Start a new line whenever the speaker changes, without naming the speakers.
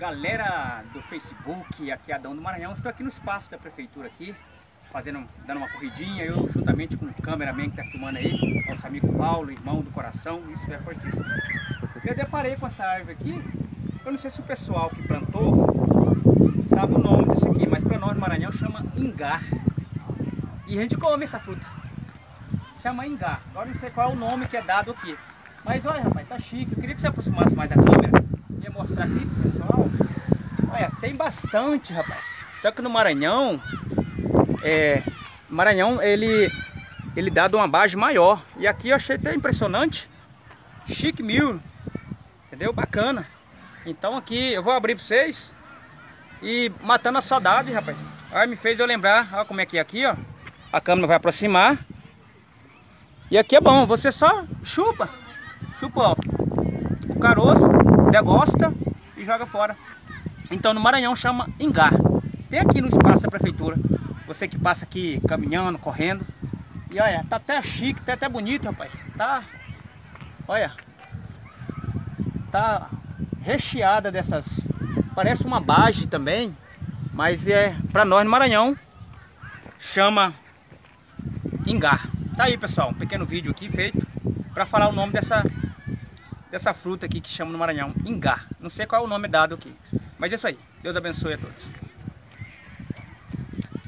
Galera do Facebook, aqui é Adão do Maranhão, estou aqui no espaço da prefeitura aqui, fazendo, dando uma corridinha, eu juntamente com o cameraman que está filmando aí, nosso amigo Paulo, irmão do coração, isso é fortíssimo. Eu deparei com essa árvore aqui, eu não sei se o pessoal que plantou sabe o nome disso aqui, mas para nós no Maranhão chama ingá. E a gente come essa fruta. Chama ingá. Agora não sei qual é o nome que é dado aqui. Mas olha rapaz, tá chique. Eu queria que você aproximasse mais da câmera. Ia mostrar aqui pro pessoal. Olha, tem bastante, rapaz. Só que no Maranhão, é, Maranhão ele ele dá de uma base maior. E aqui eu achei até impressionante. Chique mil. Entendeu? Bacana. Então aqui eu vou abrir para vocês. E matando a saudade, rapaz. Aí me fez eu lembrar, ó como é que é aqui, ó. A câmera vai aproximar. E aqui é bom, você só chupa. Chupa, ó. O caroço, degosta e joga fora. Então no Maranhão chama engar. Tem aqui no espaço da prefeitura. Você que passa aqui caminhando, correndo. E olha, tá até chique, tá até bonito, rapaz. Tá. Olha. Tá recheada dessas. Parece uma base também. Mas é para nós no Maranhão chama engar. Tá aí, pessoal, um pequeno vídeo aqui feito para falar o nome dessa dessa fruta aqui que chama no Maranhão, engar. Não sei qual é o nome dado aqui. Mas é isso aí. Deus abençoe a todos.